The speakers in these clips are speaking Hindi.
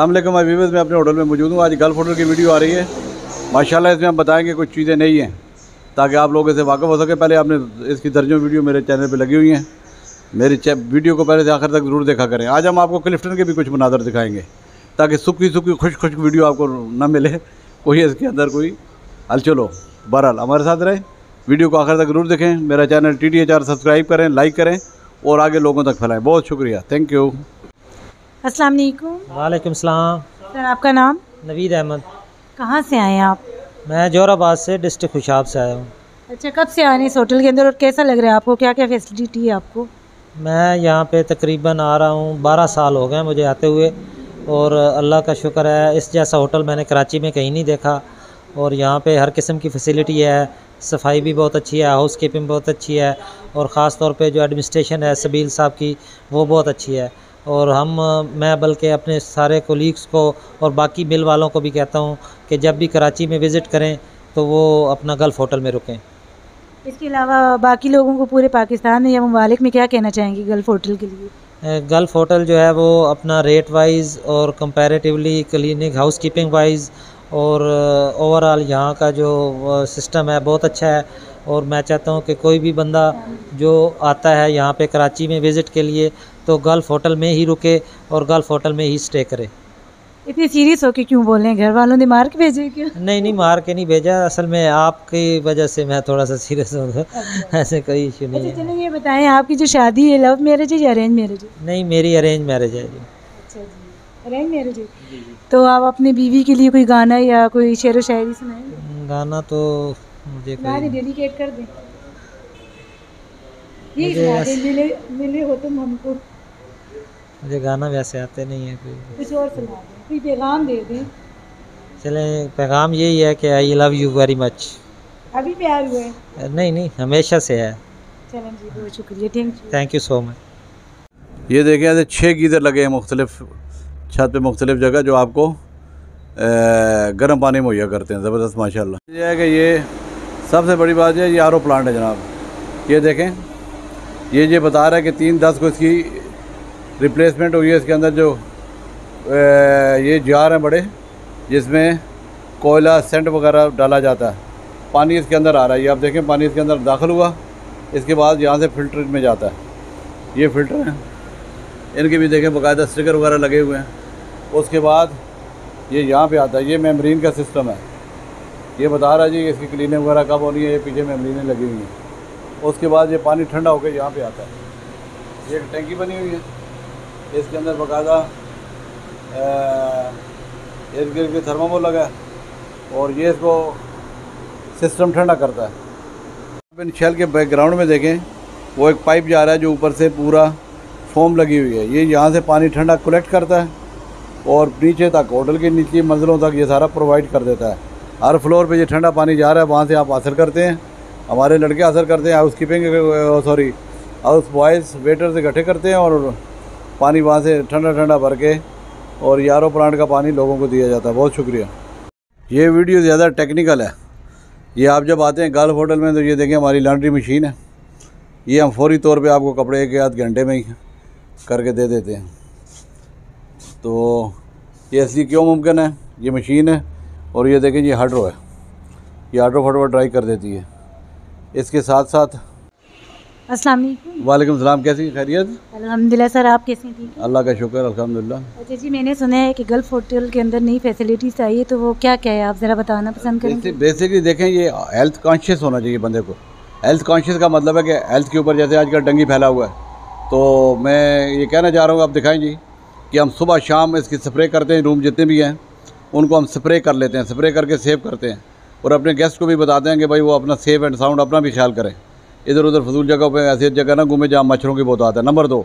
अल्लाम मैं वीवर्स में अपने होटल में मौजूद हूँ। आज गल्फ होटल की वीडियो आ रही है। माशाल्लाह इसमें हम बताएँगे कुछ चीज़ें नहीं हैं, ताकि आप लोग इसे वाकफ़ हो सके। पहले आपने इसकी दर्जों वीडियो मेरे चैनल पर लगी हुई हैं। मेरी वीडियो को पहले से आखिर तक ज़रूर देखा करें। आज हम आपको क्लिफ्टन के भी कुछ मनाजर दिखाएँगे, ताकि सुखी सुखी खुश खुश वीडियो आपको न मिले। कोई इसके अंदर कोई हलचल हो बहरहाल, हमारे साथ रहें। वीडियो को आखिर तक ज़रूर देखें। मेरा channel T T H R subscribe करें लाइक करें, और आगे लोगों तक फैलाएँ। बहुत शुक्रिया। थैंक यू अस्सलाम वालेकुम। वालेकुम सलाम। सर आपका नाम? नवीद अहमद। कहाँ से आए हैं आप? मैं जोराबाद से डिस्ट्रिक्ट खुशाब से आया हूँ। अच्छा कब से आए हैं इस होटल के अंदर और कैसा लग रहा है आपको? क्या क्या फैसिलिटी है आपको? मैं यहाँ पे तकरीबन आ रहा हूँ बारह साल हो गए मुझे आते हुए और अल्लाह का शुक्र है इस जैसा होटल मैंने कराची में कहीं नहीं देखा और यहाँ पे हर किस्म की फैसिलिटी है सफ़ाई भी बहुत अच्छी है हाउस कीपिंग बहुत अच्छी है और ख़ास तौर पे जो एडमिनिस्ट्रेशन है सबील साहब की वो बहुत अच्छी है। और हम मैं बल्कि अपने सारे कोलीग्स को और बाकी मिल वालों को भी कहता हूँ कि जब भी कराची में विज़िट करें तो वो अपना गल्फ़ होटल में रुकें। इसके अलावा बाकी लोगों को पूरे पाकिस्तान में या ममालिक में क्या कहना चाहेंगे गल्फ़ होटल के लिए? गल्फ़ होटल जो है वो अपना रेट वाइज और comparatively clinic house keeping wise और ओवरऑल यहाँ का जो सिस्टम है बहुत अच्छा है। और मैं चाहता हूँ कि कोई भी बंदा जो आता है यहाँ पे कराची में विज़िट के लिए तो गल्फ़ होटल में ही रुके और गल्फ़ होटल में ही स्टे करे। इतनी सीरियस होके क्यों बोल रहे हैं? घर वालों ने मार के भेजे क्या? नहीं नहीं मार के नहीं भेजा। असल में आपकी वजह से मैं थोड़ा सा सीरियस हूँ अच्छा। ऐसे कोई इशू नहीं अच्छा चलिए ये बताएँ आपकी जो शादी है लव मैरिज है या अरेंज मैरिज है? नहीं मेरी अरेंज मैरिज है जी। अच्छा जी अरेंज मैरिज है। तो आप अपनी बीवी के लिए कोई गाना या कोई शेर व शायरी सुनाएँगे गाना तो मुझे डेडिकेट कर दें। मिले मिले हो तुम हमको। मुझे गाना वैसे आते नहीं है कोई। कुछ और सुना दें। कोई पैगाम दे दें। चले पैगाम यही है कि I love you very much अभी प्यार हुआ है। नहीं नहीं हमेशा से है। चलें जी बहुत शुक्रिया। Thank you thank you so much ये देखें ऐसे छः गीज़र लगे हैं मुख्तलिफ़ छत पे मुख्तलिफ़ जगह जो आपको गर्म पानी मुहैया करते हैं ज़बरदस्त माशाल्लाह। ये है कि ये सबसे बड़ी बात है ये आर प्लांट है जनाब। ये देखें ये ये बता रहा है कि तीन दस को इसकी रिप्लेसमेंट हुई है इसके अंदर जो ये जार हैं बड़े, जिसमें कोयला, सेंट वगैरह डाला जाता है। पानी इसके अंदर आ रहा है। ये आप देखें, पानी इसके अंदर दाखिल हुआ। इसके बाद यहाँ से फ़िल्टर में जाता है। ये फ़िल्टर हैं। इनके भी देखें, बाकायदा स्टिकर वगैरह लगे हुए हैं। उसके बाद ये यहाँ पे आता है। ये मेमरीन का सिस्टम है। ये बता रहा है जी, इसकी क्लीनिंग वगैरह कब होनी है? ये पीछे मेमरीनें लगी हुई हैं। उसके बाद ये पानी ठंडा होकर यहाँ पे आता है। ये एक टैंकी बनी हुई है। इसके अंदर बाकायदा इर्द गिर्द के थर्मामोल लगा और ये इसको सिस्टम ठंडा करता है। इन शैल के बैकग्राउंड में देखें, वो एक पाइप जा रहा है जो ऊपर से पूरा फोम लगी हुई है। ये यहाँ से पानी ठंडा कलेक्ट करता है और नीचे तक होटल के नीचे मंजिलों तक ये सारा प्रोवाइड कर देता है। हर फ्लोर पे ये ठंडा पानी जा रहा है, वहाँ से आप हासिल करते हैं। हमारे लड़के हासिल करते हैं house keeping sorry house boys waiter से इकट्ठे करते हैं और पानी वहाँ से ठंडा ठंडा भर के और यारो प्लांट का पानी लोगों को दिया जाता है। बहुत शुक्रिया। ये वीडियो ज़्यादा टेक्निकल है। ये आप जब आते हैं गल्फ होटल में तो ये देखें हमारी लॉन्ड्री मशीन है। ये हम फौरी तौर पे आपको कपड़े एक आध घंटे में ही करके दे देते हैं। तो ये असली क्यों मुमकिन है? ये मशीन है और ये देखें ये हाइड्रो है। ये हाइड्रो फटाफट ड्राई कर देती है। इसके साथ साथ अस्सलाम वालेकुम सलाम कैसी खैरियत? अल्हम्दुलिल्लाह सर आप कैसे हैं? अल्लाह का शुक्र अल्हम्दुलिल्लाह। अच्छा जी मैंने सुना है कि गल्फ होटल के अंदर नई फैसिलिटीज़ आई है तो वो क्या क्या है? आप ज़रा बताना पसंद करें बेसिकली देखें ये हेल्थ कॉन्शियस होना चाहिए बंदे को। हेल्थ कॉन्शियस का मतलब है कि हेल्थ के ऊपर जैसे आजकल डंगी फैला हुआ है। तो मैं ये कहना चाह रहा हूँ आप दिखाएँ जी कि हम सुबह शाम इसकी स्प्रे करते हैं रूम जितने भी हैं उनको हम स्प्रे कर लेते हैं स्प्रे करके सेव करते हैं। और अपने गेस्ट को भी बताते हैं कि भाई वो अपना सेफ़ एंड साउंड अपना भी ख्याल करें। इधर उधर फजूल जगह पर ऐसी जगह ना घूमे जहाँ मच्छरों की बहुत आता है। नंबर दो,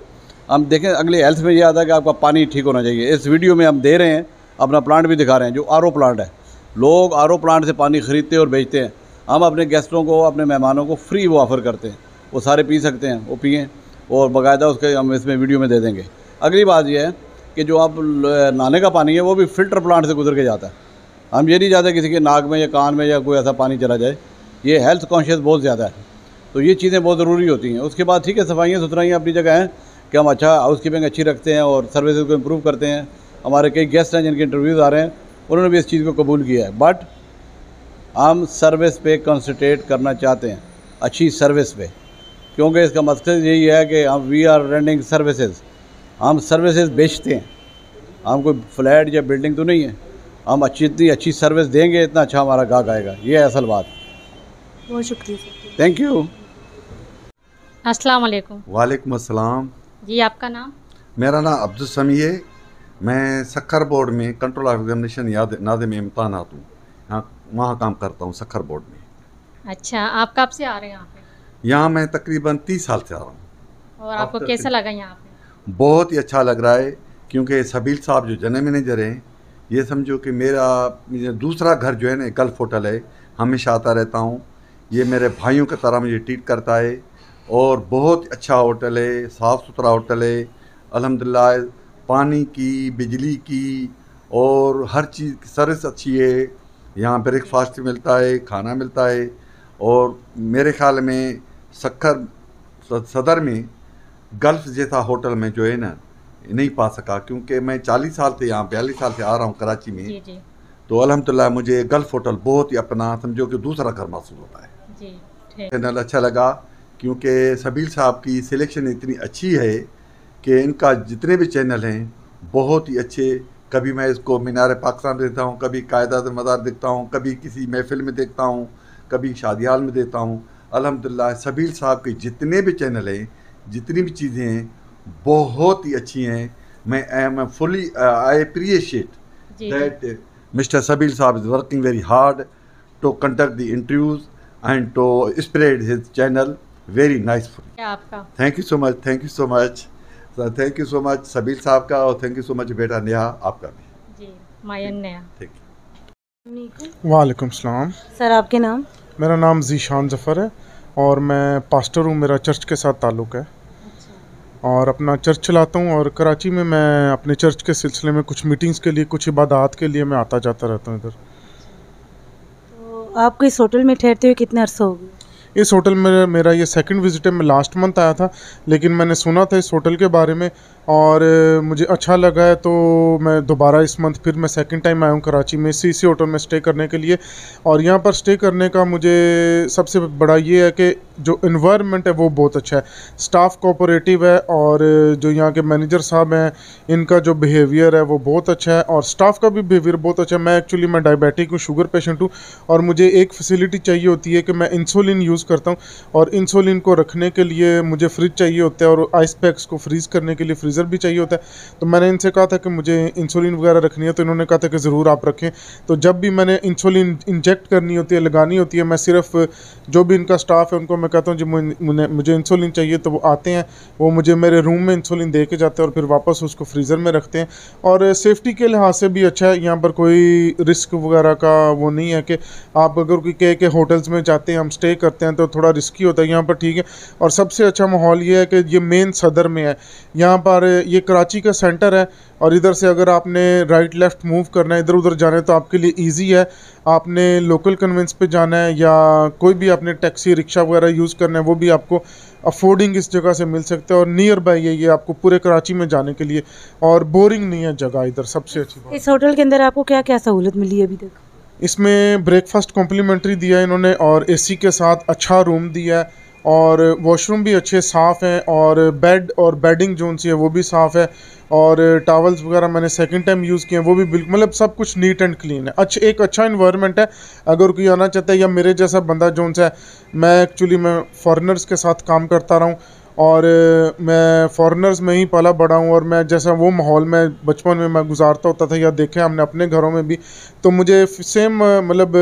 हम देखें, अगले हेल्थ में ये आता है कि आपका पानी ठीक होना चाहिए। इस वीडियो में हम दे रहे हैं, अपना प्लांट भी दिखा रहे हैं, जो आर प्लांट है। लोग आरओ प्लांट से पानी ख़रीदते और बेचते हैं। हम अपने गेस्टों को, अपने मेहमानों को फ्री वो ऑफ़र करते हैं। वो सारे पी सकते हैं, वो पिए और बाकायदा उसके हम इसमें वीडियो में दे देंगे। अगली बात यह है कि जो आप नहाने का पानी है, वो भी फ़िल्टर प्लांट से गुजर के जाता है। हम ये नहीं चाहते किसी के नाक में या कान में या कोई ऐसा पानी चला जाए। ये हेल्थ कॉन्शियस बहुत ज़्यादा है। तो ये चीज़ें बहुत ज़रूरी होती हैं। उसके बाद ठीक है सफाइयाँ सुथराइयाँ अपनी जगह हैं कि हम अच्छा हाउस कीपिंग अच्छी रखते हैं और सर्विस को इम्प्रूव करते हैं। हमारे कई गेस्ट हैं जिनके इंटरव्यूज़ आ रहे हैं उन्होंने भी इस चीज़ को कबूल किया है। बट हम सर्विस पे कंसनट्रेट करना चाहते हैं अच्छी सर्विस पे। क्योंकि इसका मकसद यही है कि हम वी आर रनिंग सर्विसेज़ हम सर्विसेज़ बेचते हैं। हम कोई फ्लैट या बिल्डिंग तो नहीं है। हम अच्छी इतनी अच्छी सर्विस देंगे इतना अच्छा हमारा गाहक आएगा। ये है असल बात। बहुत शुक्रिया। थैंक यू अस्सलाम वालेकुम वालेकुम अस्सलाम। जी आपका नाम? मेरा नाम अब्दुल समी है। मैं सखर बोर्ड में कंट्रोल ऑफ़ एग्जामिनेशन याद में इम्तान हूँ। यहाँ वहाँ काम करता हूँ सखर बोर्ड में। अच्छा आप कब से आ रहे हैं यहाँ पे? यहाँ मैं तकरीबन तीस साल से आ रहा हूँ। और आपको कैसा लगा यहाँ पे? बहुत ही अच्छा लग रहा है क्योंकि सबील साहब जो जनरल मैनेजर हैं ये समझो कि मेरा दूसरा घर जो है ना गल्फ होटल है हमेशा आता रहता हूँ। ये मेरे भाइयों की तरह मुझे ट्रीट करता है। और बहुत अच्छा होटल है साफ़ सुथरा होटल है। अल्हम्दुलिल्लाह पानी की बिजली की और हर चीज़ की सर्विस अच्छी है। यहाँ ब्रेकफास्ट मिलता है खाना मिलता है और मेरे ख्याल में सखर सदर में गल्फ जैसा होटल में जो है ना नहीं पा सका क्योंकि मैं चालीस साल से यहाँ बयालीस साल से आ रहा हूँ कराची में। जी जी। तो अलहमदिल्ला मुझे गल्फ होटल बहुत ही अपना समझो कि दूसरा घर महसूस होता है। जी चैनल अच्छा लगा। क्योंकि सबील साहब की सिलेक्शन इतनी अच्छी है कि इनका जितने भी चैनल हैं बहुत ही अच्छे। कभी मैं इसको मीनार पाकिस्तान देखता हूँ कभी कायदा मदार देखता हूँ कभी किसी महफिल में देखता हूँ कभी शादी हाल में देखता हूँ। अल्हम्दुलिल्लाह सबील साहब के जितने भी चैनल हैं जितनी भी चीज़ें हैं बहुत ही अच्छी हैं। मैं I am fully I appreciate that mister that साहब is working very hard to very hard to and to interviews and to nicely. क्या आपका। Thank you so much. Thank you so much. So thank you so much सबील साहब का और thank you so much बेटा नेहा आपका भी जी मायन ठीक वालेकुम सलाम सर आपके नाम? मेरा नाम जीशान ज़फ़र है और मैं पास्टर हूँ मेरा चर्च के साथ ताल्लुक़ है। और अपना चर्च चलाता हूँ और कराची में मैं अपने चर्च के सिलसिले में कुछ मीटिंग्स के लिए कुछ इबादत के लिए मैं आता जाता रहता हूँ इधर। तो आपको इस होटल में ठहरते हुए कितने अरसा हो गए? इस होटल में मेरा ये सेकंड विज़िट है। मैं लास्ट मंथ आया था, लेकिन मैंने सुना था इस होटल के बारे में और मुझे अच्छा लगा है तो मैं दोबारा इस मंथ फिर मैं सेकंड टाइम आया हूँ कराची में, इसी इसी होटल में स्टे करने के लिए। और यहाँ पर स्टे करने का मुझे सबसे बड़ा ये है कि जो इन्वायरमेंट है वो बहुत अच्छा है। स्टाफ कोऑपरेटिव है और, जो यहाँ के मैनेजर साहब हैं, इनका जो बिहेवियर है वो बहुत अच्छा है और स्टाफ का भी बिहेवियर बहुत अच्छा है। मैं एक्चुअली मैं डायबिटिक हूँ शुगर पेशेंट हूँ और मुझे एक फैसिलिटी चाहिए होती है कि मैं इंसुलिन यूज़ करता हूँ। और इंसुलिन को रखने के लिए मुझे फ्रिज चाहिए होता है और आइस पैक्स को फ्रीज़ करने के लिए फ्रीज़र भी चाहिए होता है। तो मैंने इनसे कहा था कि मुझे इंसुलिन वगैरह रखनी है तो इन्होंने कहा था कि ज़रूर आप रखें। तो जब भी मैंने इंसुलिन इंजेक्ट करनी होती है, लगानी होती है, मैं सिर्फ़ जो भी इनका स्टाफ है, उनको मैं कहता हूँ, जी, मुझे इंसुलिन चाहिए तो वो आते हैं। वो मुझे मेरे रूम में इंसुलिन दे के जाते हैं और फिर वापस उसको फ्रीज़र में रखते हैं। और सेफ्टी के लिहाज से भी अच्छा है, यहाँ पर कोई रिस्क वगैरह का वो नहीं है कि आप अगर कोई कह के होटल्स में जाते हैं, हम स्टे करते हैं तो थोड़ा रिस्की होता है, यहाँ पर ठीक है। और सबसे अच्छा माहौल ये है कि ये मेन सदर में है। यहाँ पर ये कराची का सेंटर है और इधर से अगर आपने राइट लेफ़्ट मूव करना है इधर उधर जाना है तो आपके लिए इजी है। आपने लोकल कन्वेंस पे जाना है या कोई भी आपने टैक्सी रिक्शा वगैरह यूज़ करना है वो भी आपको अफोर्डिंग इस जगह से मिल सकता है। और नियर बाय है ये आपको पूरे कराची में जाने के लिए और बोरिंग नहीं है जगह इधर सबसे अच्छी बात। इस होटल के अंदर आपको क्या क्या सहूलत मिली है अभी तक? इसमें ब्रेकफास्ट कॉम्प्लीमेंट्री दिया है इन्होंने और एसी के साथ अच्छा रूम दिया है। और वॉशरूम भी अच्छे साफ़ हैं और बेड और बेडिंग जोन सी है वो भी साफ़ है और टावल्स वगैरह मैंने सेकंड टाइम यूज़ किए हैं, वो भी बिल्कुल मतलब सब कुछ नीट एंड क्लीन है। अच्छा एक अच्छा इन्वायरमेंट है, अगर कोई आना चाहता है या मेरे जैसा बंदा सा है, मैं एक्चुअली मैं फॉरेनर्स के साथ काम करता रहा हूँ और मैं फॉरेनर्स में ही पला बड़ा हूँ और मैं जैसा वो माहौल में बचपन में मैं गुजारता होता था या देखे हमने अपने घरों में भी तो मुझे सेम मतलब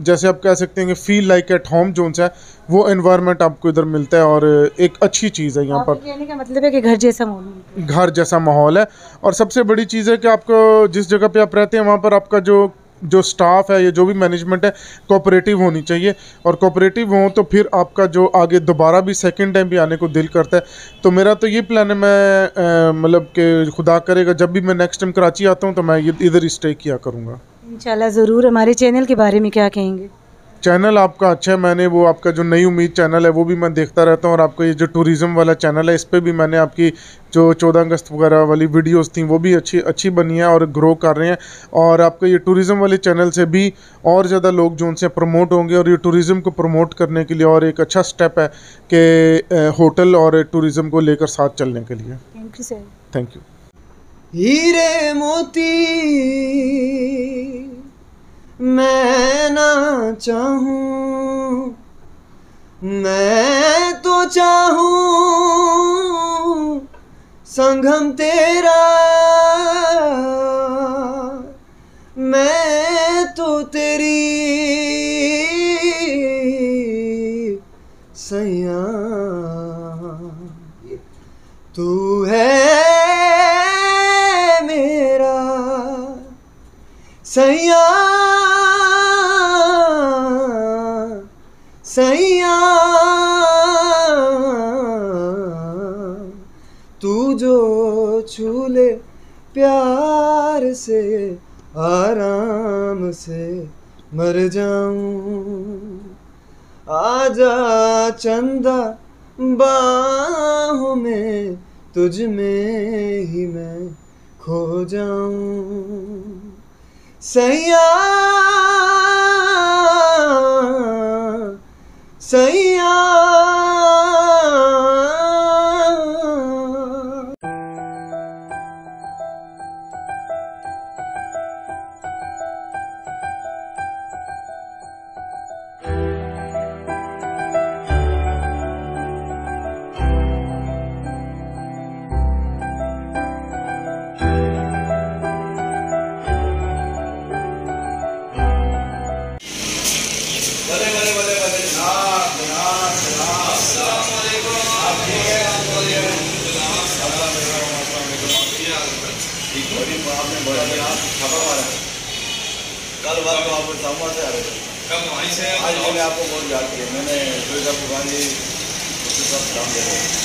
जैसे आप कह सकते हैं कि feel like at home zone है वो इन्वायरमेंट आपको इधर मिलता है और एक अच्छी चीज़ है यहाँ पर। कहने का मतलब है कि घर जैसा माहौल घर जैसा माहौल है और सबसे बड़ी चीज़ है कि आपको जिस जगह पे आप रहते हैं वहाँ पर आपका जो जो स्टाफ है, या जो भी मैनेजमेंट है कोऑपरेटिव होनी चाहिए। और कोऑपरेटिव हो तो फिर आपका जो आगे दोबारा भी सेकंड टाइम भी आने को दिल करता है। तो मेरा तो ये प्लान है, मैं मतलब कि खुदा करेगा, जब भी मैं नेक्स्ट टाइम कराची आता हूँ तो मैं इधर ही स्टे किया करूँगा। इंशाल्लाह ज़रूर। हमारे चैनल के बारे में क्या कहेंगे? चैनल आपका अच्छा है मैंने वो आपका जो नई उम्मीद चैनल है वो भी मैं देखता रहता हूँ और आपका ये जो टूरिज़्म वाला चैनल है इस पर भी मैंने आपकी जो चौदह अगस्त वगैरह वाली वीडियोस थी वो भी अच्छी अच्छी बनी है और ग्रो कर रहे हैं। और आपका ये टूरिज़्म वाले चैनल से भी और ज़्यादा लोग जो उनसे प्रमोट होंगे और ये टूरिज़म को प्रमोट करने के लिए और एक अच्छा स्टेप है कि होटल और टूरिज़म को लेकर साथ चलने के लिए। Thank you sir thank you हीरे मोती। मैं ना चाहूँ, मैं तो चाहूँ संगम तेरा। मैं तो तेरी सैया। तू है मेरा सैया। प्यार से, आराम से मर जाऊँ। आजा चंदा बाहों में, तुझ में ही मैं खो जाऊँ। सैया सैया आज मैंने आपको बहुत याद किया मैंने साथ काम किया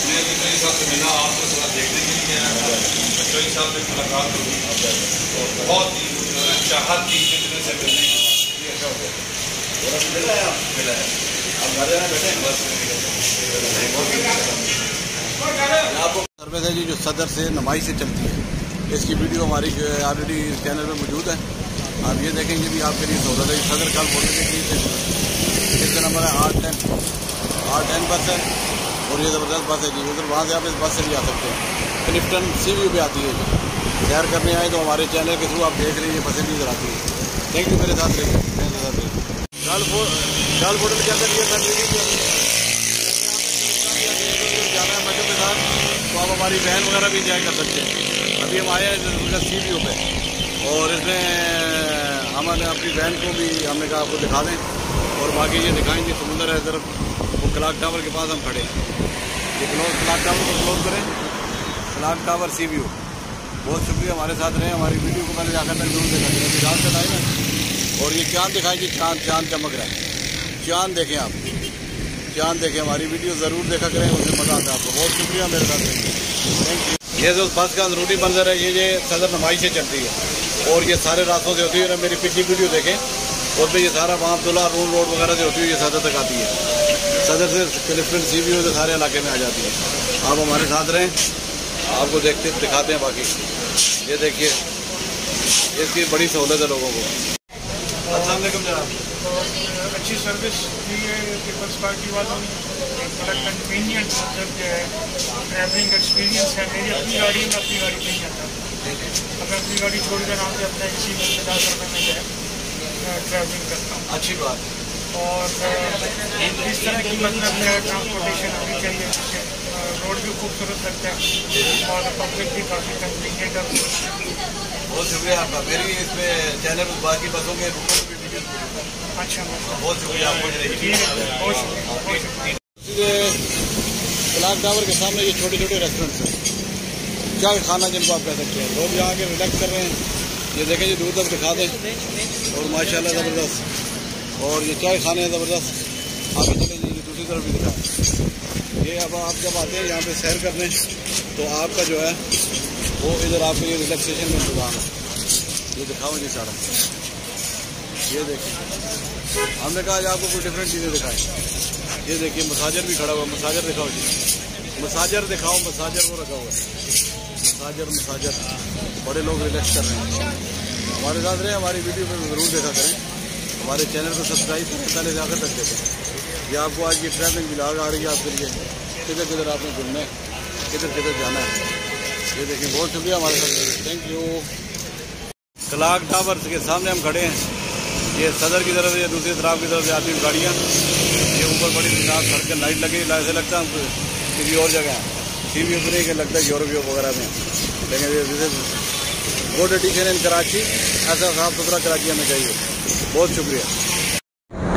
मैं कई साहब से मिला आपको थोड़ा देखने के लिए कई साहब से मुलाकात हुई बहुत ही चाहत थी कितने से मिलने की और मिला है मिला है घर जाना बैठे बस जी, जो सदर से नमाई से चलती है, इसकी वीडियो हमारी ऑलरेडी चैनल में मौजूद है। आप ये देखेंगे भी आपके लिए सहूलत है सदर कल बोलने के लिए इसका नंबर है आठ टेन आठ टेन बस है और ये ज़बरदस्त बस है जी। उधर वहाँ से आप इस बस से भी आ सकते हैं। क्लिफ्टन सी व्यू भी आती है जी। सैर करने आए तो हमारे चैनल के थ्रू आप देख लीजिए बसें भी इधर आती है। थैंक यू मेरे साथ मेरे साथ कल कल होटल के अंदर ये कर जाना है बच्चों के? साथ। तो आप हमारी बहन वगैरह भी इंजॉय कर सकते हैं। अभी हम आए हैं सी व्यू पे। और इसमें हमने अपनी बहन को भी हमने कहा, आपको दिखा दें और बाकी ये दिखाएँगे, समुंदर है इधर, वो क्लाक टावर के पास हम खड़े हैं। ये क्लोज क्लाक टावर को क्लोज करें। क्लाक टावर सी व्यू बहुत शुक्रिया, हमारे साथ रहे, हमारी वीडियो को पहले जाकर तक ज़रूर देखा। अभी रात का टाइम है और ये चाँद दिखाएँ कि चाँद चाँद चमक रहा है। चाँद देखें आप। चाँद देखें, हमारी वीडियो ज़रूर देखा करें उसमें मज़ा आता है आपको। बहुत शुक्रिया मेरे साथ थैंक यू ये जो बस का अंदरूनी मंजर है, ये ये सदर नमाई से चलती है। और ये सारे रास्तों से होती है ना मेरी पिछली वीडियो देखें उसमें ये सारा वहाँ अब्दुल्ला रूल रोड वगैरह से होती है ये सदर तक आती है। सदर से क्लिफ्टन सी व्यू से सारे इलाके में आ जाती है। आप हमारे साथ रहें, आपको देखते, दिखाते हैं बाकी। ये देखिए, इसकी बड़ी सहूलत है लोगों को। अच्छी सर्विस दी है पीपल्स पार्टी वालों ने बड़ा कन्वीनियंट मतलब जो है ट्रैवलिंग एक्सपीरियंस है, मेरी अपनी गाड़ी में अपनी गाड़ी नहीं आता मैं अपनी गाड़ी छोड़कर आऊँ तो अपना इसी में पचास रुपये में जो है ट्रैवलिंग करता हूँ अच्छी बात और इस तरह की मतलब ट्रांसपोर्टेशन होनी चाहिए रोड भी खूबसूरत लगता है और पब्लिक भी काफ़ी कन्वीनियंट है बहुत शुक्रिया आपका मेरी इसमें चैनल बाकी बसों के रूटों में भी वीडियो अच्छा बहुत शुक्रिया आपको बहुत शुक्रिया क्लाक टावर के सामने ये छोटे छोटे रेस्टोरेंट्स हैं क्या खाना जिनको आप कह सकते हैं? लोग यहाँ आके रिलैक्स कर रहे हैं। ये देखें ये दूर तक दिखा दें। और माशाल्लाह ज़बरदस्त। और ये चाय खाने हैं ज़बरदस्त। आगे चले जाइए दूसरी तरफ़ भी दिखाएँ ये अब आप जब आते हैं यहाँ पे सैर करने तो आपका जो है, वो इधर आपके लिए रिलैक्सेशन का इंतज़ाम है। ये दिखाओ जी सारा। ये देखें। हमने कहा आज आपको कोई डिफरेंट चीज़ें दिखाएँ। ये देखिए, मसाजर भी खड़ा हुआ मसाजर दिखाओ जी। मसाजर दिखाओ, मसाजर वो रखा हुआ है। Massager massager. बड़े लोग रिलैक्स कर रहे हैं। हमारे साथ रहे, हमारी वीडियो में ज़रूर देखा करें। हमारे चैनल को सब्सक्राइब करें पहले से आकर तक देखें। ये आपको आज की ट्रैवलिंग ब्लॉग आ रही है आपके लिए। किधर किधर आपने घूमना है? किधर किधर जाना है? ये देखिए, बहुत शुक्रिया हमारे साथ थैंक यू कलाक टावर के सामने हम खड़े हैं। ये सदर की तरफ़ या दूसरी तरफ़ की तरफ़ जाती हुई गाड़ियाँ। ये ऊपर बड़ी सड़क लाइट लगी, ऐसे लगता है किसी और जगह टी वी के लगता है यूरोप वगैरह में। लेकिन गुड एडिशन इन कराची ऐसा साफ़ सुथरा कराची हमें चाहिए। बहुत शुक्रिया।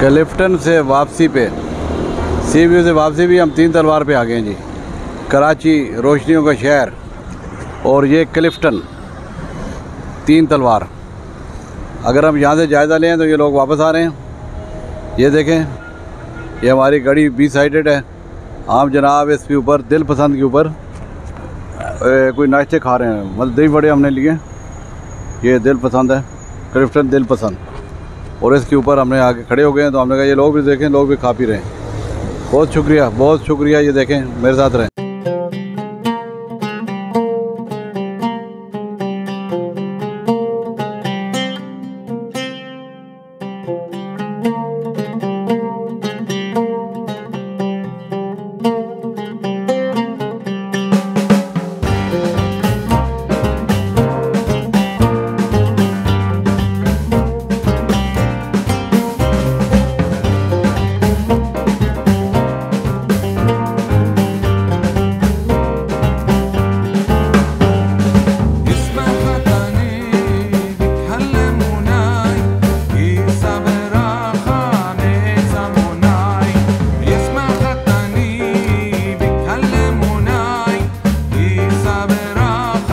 क्लिफ्टन से वापसी पे सी व्यू से वापसी भी हम तीन तलवार पे आ गए हैं जी। कराची रोशनियों का शहर, और ये क्लिफ्टन तीन तलवार। अगर हम यहाँ से जायज़ा लें तो ये लोग वापस आ रहे हैं। ये देखें, ये हमारी गाड़ी बी साइडेड है। आम जनाब इसके ऊपर दिल पसंद के ऊपर कोई नाश्ते खा रहे हैं। मतलब दही बड़े हमने लिए। ये दिल पसंद है। क्रिफ्टन दिल पसंद। और इसके ऊपर हमने आके खड़े हो गए हैं तो हमने कहा, ये लोग भी देखें, लोग भी खा पी रहे हैं। बहुत शुक्रिया बहुत शुक्रिया, ये देखें, मेरे साथ रहें।